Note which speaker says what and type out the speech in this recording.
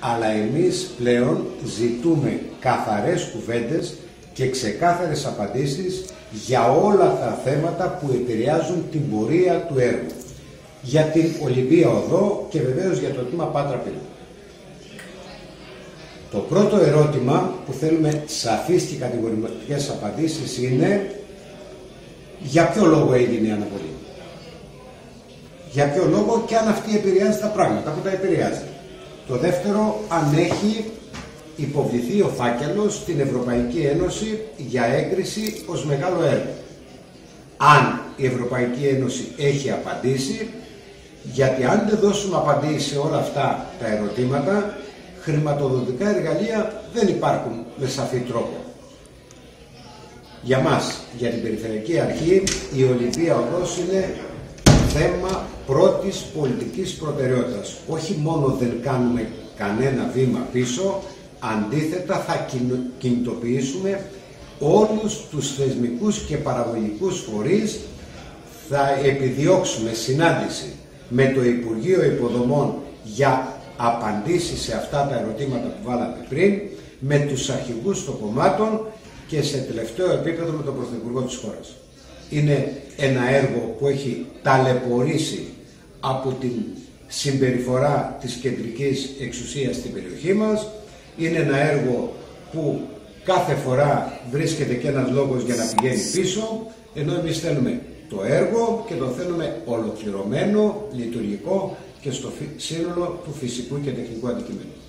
Speaker 1: αλλά εμείς πλέον ζητούμε καθαρές κουβέντες και ξεκάθαρες απαντήσεις για όλα τα θέματα που επηρεάζουν την πορεία του έργου. Για την Ολυμπία Οδό και βεβαίως για το τμήμα Πάτρα Πύλου. Το πρώτο ερώτημα που θέλουμε σαφείς και κατηγορηματικές απαντήσεις είναι για ποιο λόγο έγινε η αναβολή. Για ποιο λόγο και αν αυτή επηρεάζει τα πράγματα που τα επηρεάζει. Το δεύτερο, αν έχει υποβληθεί ο φάκελος στην Ευρωπαϊκή Ένωση για έγκριση ως μεγάλο έργο. Αν η Ευρωπαϊκή Ένωση έχει απαντήσει, γιατί αν δεν δώσουμε απαντήσεις σε όλα αυτά τα ερωτήματα, χρηματοδοτικά εργαλεία δεν υπάρχουν με σαφή τρόπο. Για μας, για την Περιφερειακή Αρχή, η Ολυμπία Οδός είναι θέμα πρώτης πολιτικής προτεραιότητας. Όχι μόνο δεν κάνουμε κανένα βήμα πίσω, αντίθετα θα κινητοποιήσουμε όλους τους θεσμικούς και παραγωγικούς φορείς, θα επιδιώξουμε συνάντηση με το Υπουργείο Υποδομών για απαντήσεις σε αυτά τα ερωτήματα που βάλαμε πριν, με τους αρχηγούς των κομμάτων και σε τελευταίο επίπεδο με τον Πρωθυπουργό της χώρας. Είναι ένα έργο που έχει ταλαιπωρήσει από την συμπεριφορά της κεντρικής εξουσίας στην περιοχή μας. Είναι ένα έργο που κάθε φορά βρίσκεται και ένας λόγος για να πηγαίνει πίσω, ενώ εμείς θέλουμε το έργο και το θέλουμε ολοκληρωμένο, λειτουργικό και στο σύνολο του φυσικού και τεχνικού αντικειμένου.